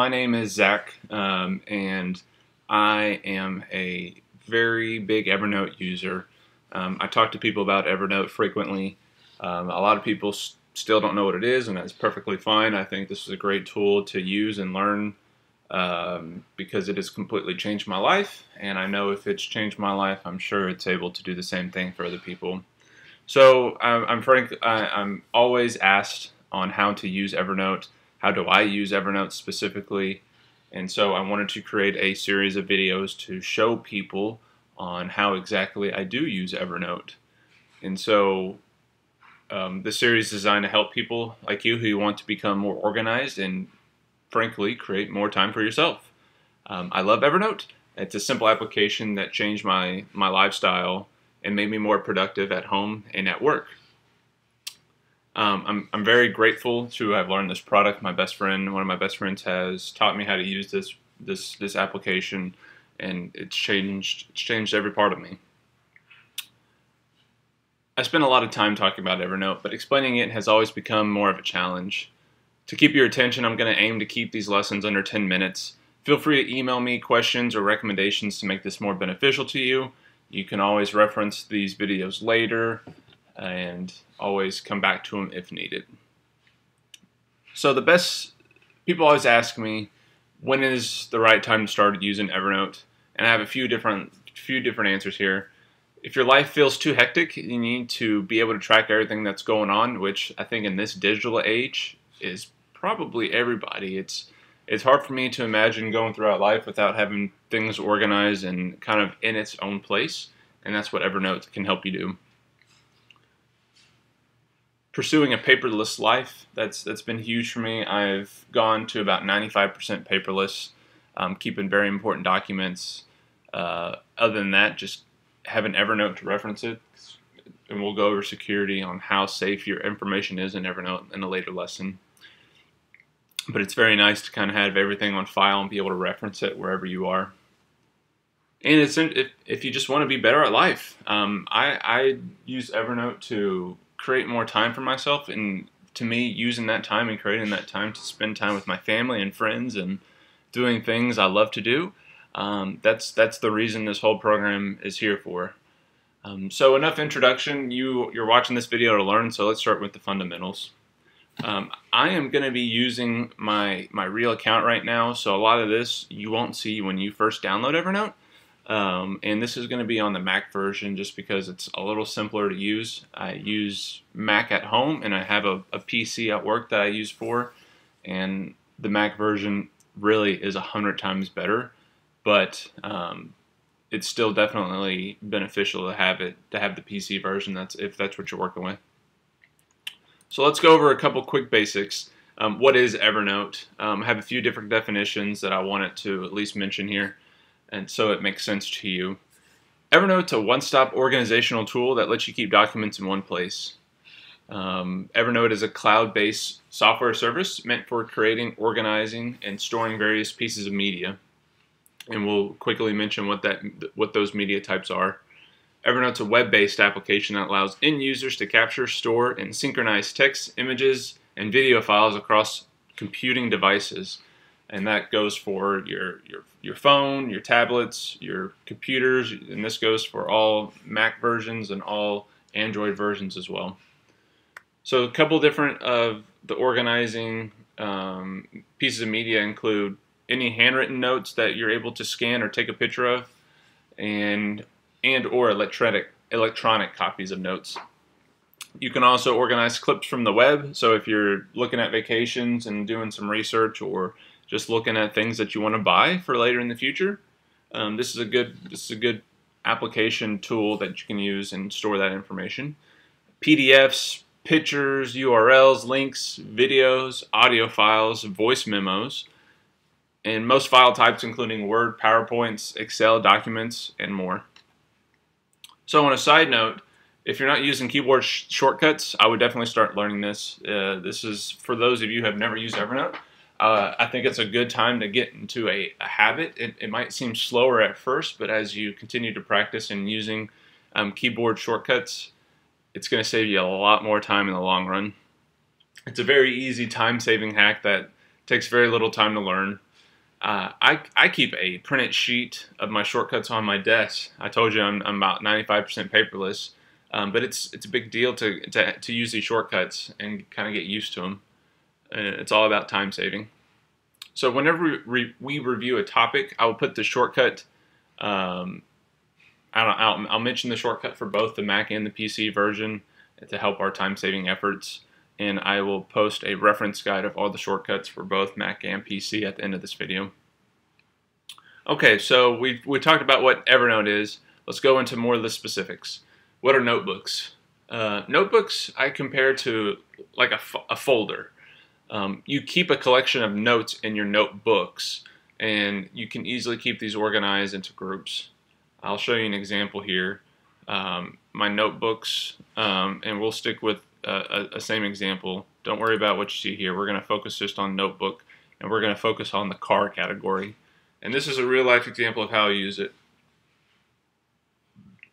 my name is Zach, um, and I am a very big Evernote user. Um, I talk to people about Evernote frequently. Um, a lot of people still don't know what it is, and that's perfectly fine. I think this is a great tool to use and learn um, because it has completely changed my life. And I know if it's changed my life, I'm sure it's able to do the same thing for other people. So I'm, I'm frank. I, I'm always asked on how to use Evernote. How do I use Evernote specifically? And so I wanted to create a series of videos to show people on how exactly I do use Evernote. And so um, the series is designed to help people like you who want to become more organized and frankly create more time for yourself. Um, I love Evernote. It's a simple application that changed my, my lifestyle and made me more productive at home and at work. Um, I'm, I'm very grateful to have learned this product. My best friend, one of my best friends, has taught me how to use this this this application, and it's changed it's changed every part of me. I spend a lot of time talking about Evernote, but explaining it has always become more of a challenge. To keep your attention, I'm going to aim to keep these lessons under 10 minutes. Feel free to email me questions or recommendations to make this more beneficial to you. You can always reference these videos later and always come back to them if needed. So the best, people always ask me, when is the right time to start using Evernote? And I have a few different, few different answers here. If your life feels too hectic, you need to be able to track everything that's going on, which I think in this digital age is probably everybody. It's it's hard for me to imagine going throughout life without having things organized and kind of in its own place, and that's what Evernote can help you do pursuing a paperless life. That's that's been huge for me. I've gone to about 95% paperless, um, keeping very important documents. Uh, other than that, just have an Evernote to reference it, and we'll go over security on how safe your information is in Evernote in a later lesson. But it's very nice to kind of have everything on file and be able to reference it wherever you are. And it's if, if you just want to be better at life, um, I, I use Evernote to create more time for myself and to me using that time and creating that time to spend time with my family and friends and doing things I love to do um, that's that's the reason this whole program is here for. Um, so enough introduction. You you're watching this video to learn so let's start with the fundamentals. Um, I am going to be using my my real account right now so a lot of this you won't see when you first download Evernote um, and this is going to be on the Mac version just because it's a little simpler to use. I use Mac at home and I have a, a PC at work that I use for, and the Mac version really is a hundred times better, but um, it's still definitely beneficial to have it to have the PC version. That's if that's what you're working with. So let's go over a couple quick basics. Um, what is Evernote? Um, I have a few different definitions that I wanted to at least mention here and so it makes sense to you. Evernote's a one-stop organizational tool that lets you keep documents in one place. Um, Evernote is a cloud-based software service meant for creating, organizing, and storing various pieces of media. And we'll quickly mention what that what those media types are. Evernote's a web-based application that allows end users to capture, store, and synchronize text, images, and video files across computing devices and that goes for your your your phone, your tablets, your computers, and this goes for all Mac versions and all Android versions as well. So a couple different of the organizing um, pieces of media include any handwritten notes that you're able to scan or take a picture of, and and or electronic electronic copies of notes. You can also organize clips from the web. So if you're looking at vacations and doing some research or just looking at things that you want to buy for later in the future. Um, this is a good this is a good application tool that you can use and store that information. PDFs, pictures, URLs, links, videos, audio files, voice memos, and most file types including Word, PowerPoints, Excel documents, and more. So on a side note, if you're not using keyboard sh shortcuts, I would definitely start learning this. Uh, this is for those of you who have never used Evernote. Uh, I think it's a good time to get into a, a habit. It, it, might seem slower at first, but as you continue to practice and using um, keyboard shortcuts, it's going to save you a lot more time in the long run. It's a very easy time-saving hack that takes very little time to learn. Uh, I, I keep a printed sheet of my shortcuts on my desk. I told you I'm, I'm about 95% paperless, um, but it's it's a big deal to, to, to use these shortcuts and kind of get used to them. Uh, it's all about time saving. So whenever we, review a topic, I will put the shortcut. Um, I'll, I'll, I'll mention the shortcut for both the Mac and the PC version to help our time saving efforts. And I will post a reference guide of all the shortcuts for both Mac and PC at the end of this video. Okay, so we, we talked about what Evernote is. Let's go into more of the specifics. What are notebooks? Uh, notebooks I compare to like a, a folder. Um, you keep a collection of notes in your notebooks and you can easily keep these organized into groups. I'll show you an example here. Um, my notebooks, um, and we'll stick with a, a, same example. Don't worry about what you see here. We're going to focus just on notebook, and we're going to focus on the car category. And this is a real life example of how I use it.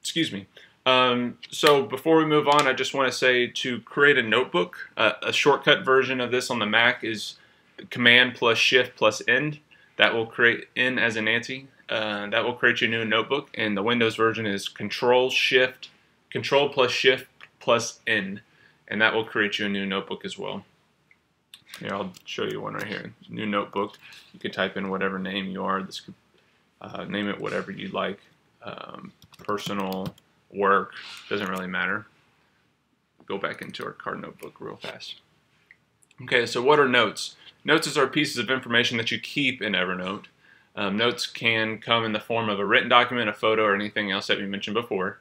Excuse me. Um, so before we move on, I just want to say to create a notebook, uh, a shortcut version of this on the Mac is Command plus Shift plus N. That will create N as in Nancy. Uh, that will create you a new notebook, and the Windows version is Control Shift, Control plus Shift plus N, and that will create you a new notebook as well. Here, I'll show you one right here. New notebook. You can type in whatever name you are. This could uh, name it whatever you like. Um, personal work, doesn't really matter. Go back into our card notebook real fast. Okay, so what are notes? Notes is our pieces of information that you keep in Evernote. Um, notes can come in the form of a written document, a photo, or anything else that we mentioned before.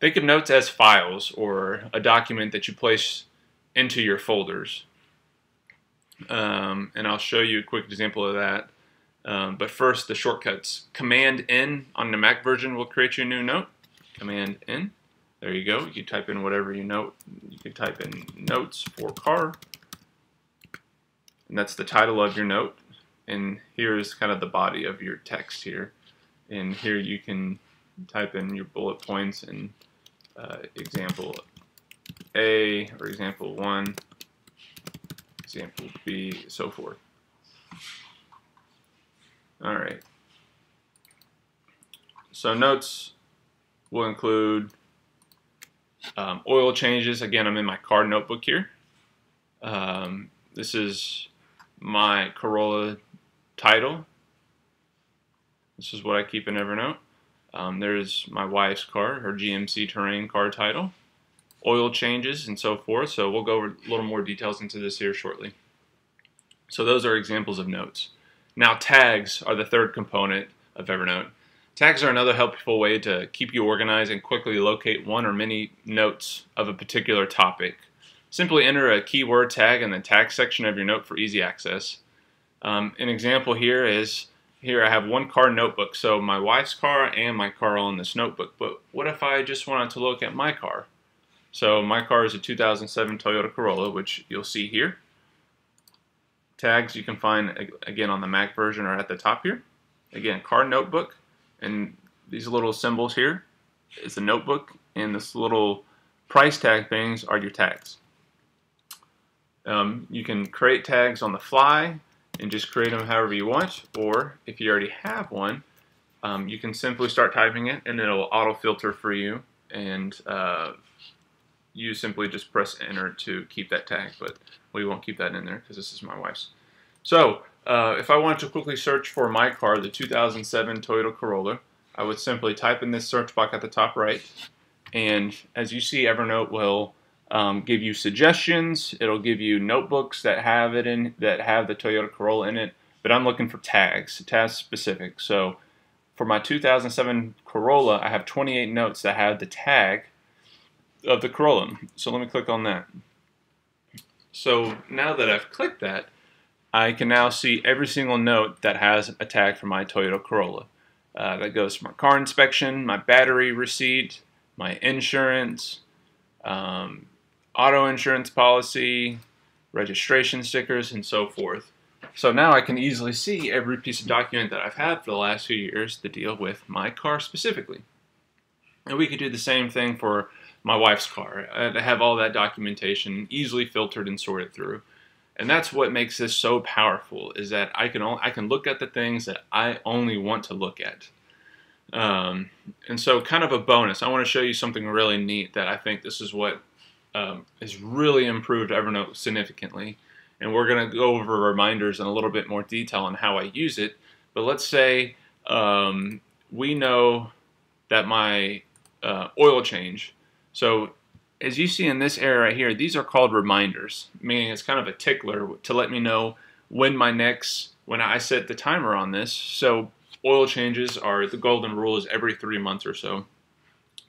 Think of notes as files or a document that you place into your folders. Um, and I'll show you a quick example of that. Um, but first, the shortcuts. Command N on the Mac version will create you a new note. Command N. There you go. You can type in whatever you note. You can type in notes for car. And that's the title of your note. And here's kind of the body of your text here. And here you can type in your bullet points and uh, example A or example 1, example B, so forth. All right. So notes will include um, oil changes. Again, I'm in my car notebook here. Um, this is my Corolla title. This is what I keep in Evernote. Um, there's my wife's car, her GMC Terrain car title, oil changes, and so forth. So we'll go over a little more details into this here shortly. So those are examples of notes. Now tags are the third component of Evernote. Tags are another helpful way to keep you organized and quickly locate one or many notes of a particular topic. Simply enter a keyword tag in the tag section of your note for easy access. Um, an example here is, here I have one car notebook, so my wife's car and my car are in this notebook, but what if I just wanted to look at my car? So my car is a 2007 Toyota Corolla, which you'll see here. Tags you can find, again, on the Mac version or at the top here. Again, car notebook, and these little symbols here is a notebook, and this little price tag things are your tags. Um, you can create tags on the fly and just create them however you want, or if you already have one, um, you can simply start typing it and it'll auto filter for you and uh, you simply just press enter to keep that tag, but we won't keep that in there because this is my wife's. So uh, if I wanted to quickly search for my car, the 2007 Toyota Corolla, I would simply type in this search box at the top right, and as you see, Evernote will um, give you suggestions. It'll give you notebooks that have it in that have the Toyota Corolla in it. But I'm looking for tags, tags specific. So for my 2007 Corolla, I have 28 notes that have the tag of the Corolla. So let me click on that. So now that I've clicked that, I can now see every single note that has a tag for my Toyota Corolla. Uh, that goes to my car inspection, my battery receipt, my insurance, um, auto insurance policy, registration stickers, and so forth. So now I can easily see every piece of document that I've had for the last few years to deal with my car specifically. And we could do the same thing for my wife's car. I have all that documentation easily filtered and sorted through. And that's what makes this so powerful is that I can only, I can look at the things that I only want to look at. Um, and so kind of a bonus, I want to show you something really neat that I think this is what um, has really improved Evernote significantly. And we're going to go over reminders in a little bit more detail on how I use it. But let's say um, we know that my uh, oil change, so as you see in this area right here, these are called reminders, meaning it's kind of a tickler to let me know when my next, when I set the timer on this. So oil changes are, the golden rule is every three months or so.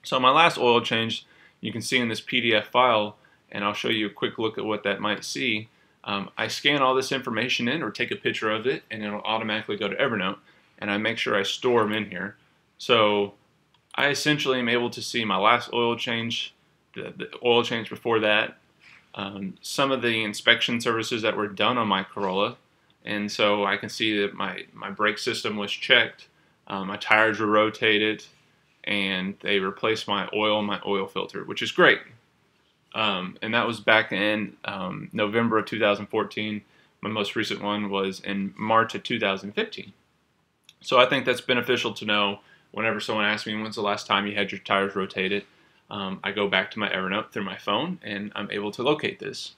So my last oil change, you can see in this PDF file, and I'll show you a quick look at what that might see. Um, I scan all this information in or take a picture of it, and it'll automatically go to Evernote, and I make sure I store them in here. So I essentially am able to see my last oil change, the, oil change before that, um, some of the inspection services that were done on my Corolla, and so I can see that my, my brake system was checked, um, my tires were rotated, and they replaced my oil my oil filter, which is great. Um, and that was back in um, November of 2014. My most recent one was in March of 2015. So I think that's beneficial to know whenever someone asks me when's the last time you had your tires rotated. Um, I go back to my Evernote through my phone and I'm able to locate this.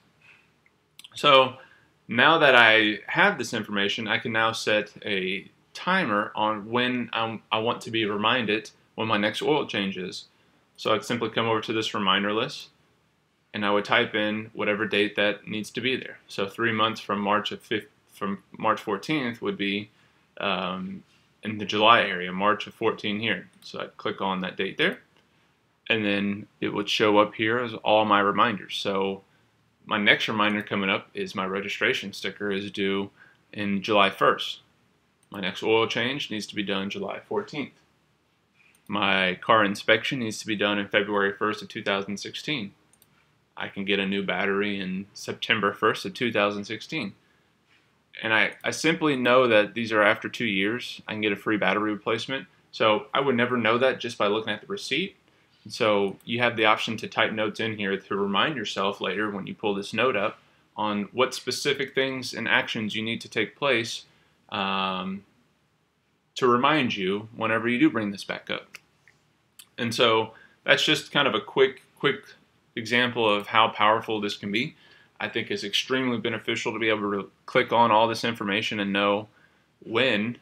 So now that I have this information, I can now set a timer on when I'm, i want to be reminded when my next oil change is. So I'd simply come over to this reminder list and I would type in whatever date that needs to be there. So three months from March of 5th, from March 14th would be um, in the July area, March of 14 here. So I'd click on that date there, and then it would show up here as all my reminders. So my next reminder coming up is my registration sticker is due in July 1st. My next oil change needs to be done July 14th. My car inspection needs to be done in February 1st of 2016. I can get a new battery in September 1st of 2016 and I, I simply know that these are after two years. I can get a free battery replacement. So I would never know that just by looking at the receipt. So you have the option to type notes in here to remind yourself later when you pull this note up on what specific things and actions you need to take place um, to remind you whenever you do bring this back up. And so that's just kind of a quick, quick example of how powerful this can be. I think is extremely beneficial to be able to click on all this information and know when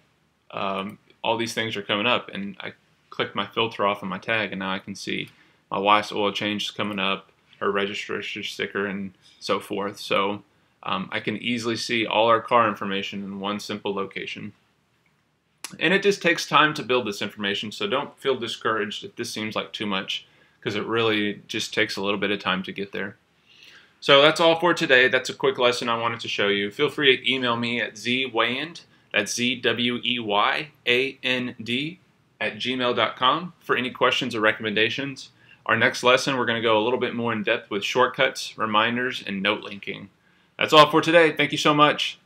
um, all these things are coming up. And I click my filter off on my tag, and now I can see my wife's oil change is coming up, her registration sticker, and so forth. So um, I can easily see all our car information in one simple location. And it just takes time to build this information, so don't feel discouraged if this seems like too much, because it really just takes a little bit of time to get there. So that's all for today. That's a quick lesson I wanted to show you. Feel free to email me at zweyand, that's Z-W-E-Y-A-N-D, at gmail.com for any questions or recommendations. Our next lesson, we're going to go a little bit more in depth with shortcuts, reminders, and note linking. That's all for today. Thank you so much.